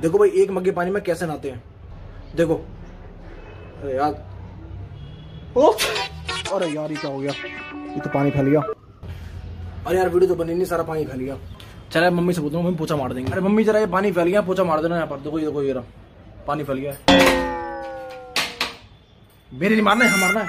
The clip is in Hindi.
देखो भाई एक मग्गे पानी में कैसे नहाते हैं? देखो। अरे यार। ओ! अरे यार ये क्या हो गया? ये तो पानी फैल गया। अरे यार वीडियो तो बनी नहीं सारा पानी फैल गया। चल यार मम्मी से बोलता हूँ मम्मी पोछा मार देंगे। अरे मम्मी जरा ये पानी फैल गया पोछा मार देना यहाँ पर। देखो ये देखो ये रहा। पानी फैल गया। मेरे नहीं मारना है हम मारना है।